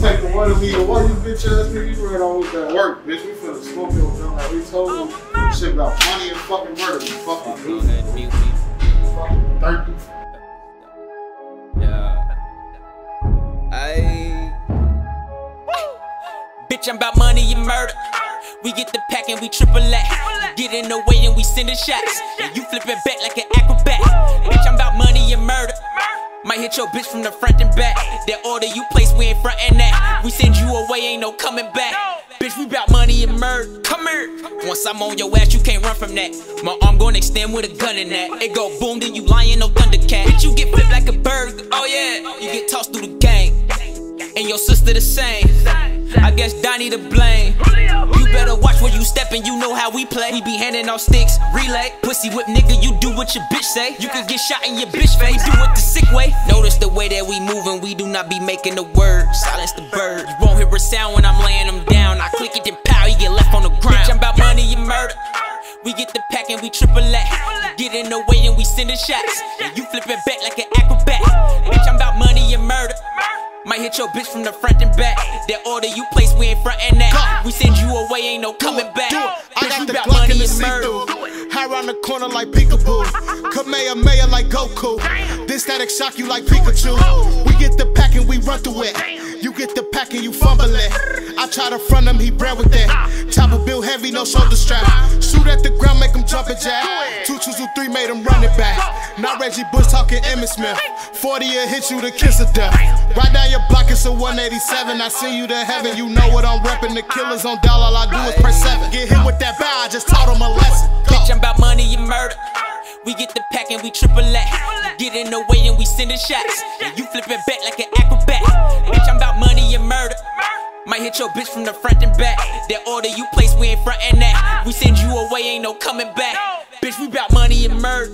Take the one of me, why you bitch ass nigga, you right on with that work, bitch. We finna smoke your junk like we told them. Shit about money and fucking murder. We fucking Go losing. ahead, mute. Fucking. Yeah. I. Bitch, I'm about money and murder. We get the pack and we triple that. Get in the way and we send the shots. And you flip it back like an acrobat. Hit your bitch from the front and back. That order you place, we ain't frontin' that. We send you away, ain't no coming back. Bitch, we bout money and murder. Come here. Once I'm on your ass, you can't run from that. My arm gon' extend with a gun in that. It go boom, then you lying, no thundercat. Bitch, you get flipped like a bird. Oh yeah, you get tossed through the gang. And your sister the same. I guess Donnie to blame. You better watch where you steppin', you know how we play. We be handing out sticks, relay. Pussy whip nigga, you do what your bitch say. You can get shot in your bitch face. Do it the sick way. Notice the way that we moving, we do not be making the word. Silence the bird. You won't hear a sound when I'm laying them down. I click it, then pow, you get left on the ground. Bitch, I'm about money and murder. We get the pack and we triple that. Get in the way and we send the shots. And you flip it back like an acrobat. Bitch, I'm about. Might hit your bitch from the front and back. That order you place, we ain't frontin' that. We send you away, ain't no coming back. I got the Glock money in the and see-through. High around the corner like peekaboo. Kamehameha like Goku. This static shock you like Pikachu. We get the pack and we run through it. You get the pack and you fumble it. I try to front him, he ran with that. Chopper bill heavy, no shoulder strap. Shoot at the ground, make him jump and jab. Two, two, two, three, made him run it back. Not Reggie Bush talking Emmitt Smith. 40 will hit you to kiss of death. Right down your block, it's a 187. I send you to heaven, you know what I'm repping. The killers on dial, all I do is press seven. Get hit with that bow, I just taught him a lesson. Go. Bitch, I'm about money and murder. We get the pack and we triple that. Get in the way and we send the shots. And you flip it back like an acrobat. Bitch, I'm about money and murder. Might hit your bitch from the front and back. That order you place, we ain't frontin' that. We send you away, ain't no coming back. Bitch, we bout money and murder.